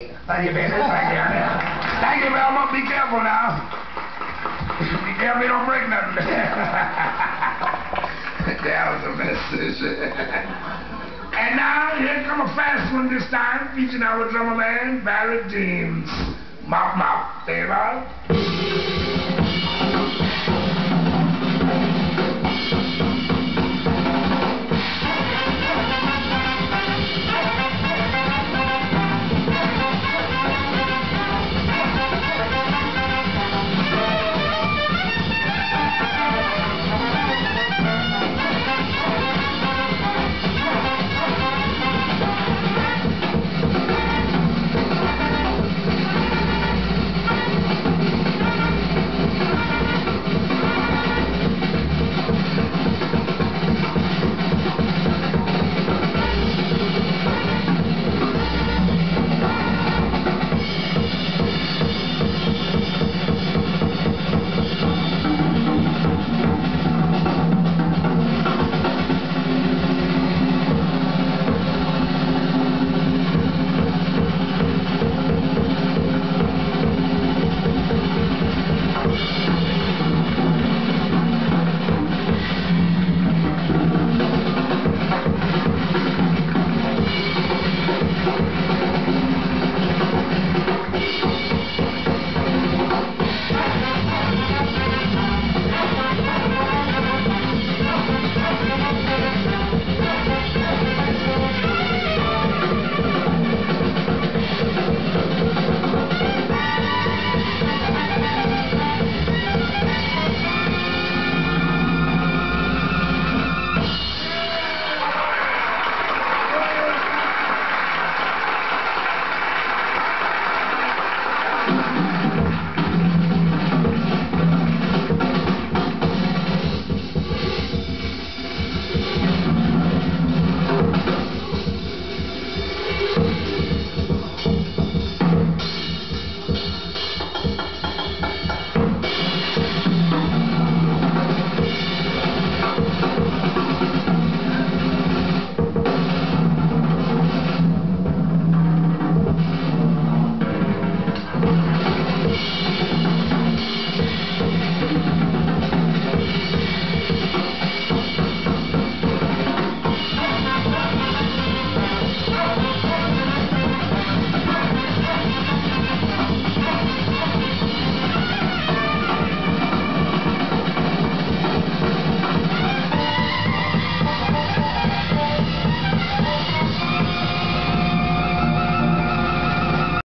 Thank you, baby. Thank you. Thank you, Velma. Be careful now. Be careful you don't break nothing. that was a message. and now, here come a fast one this time, featuring our drummer man, Barrett Deems. Mop, mop. Think about.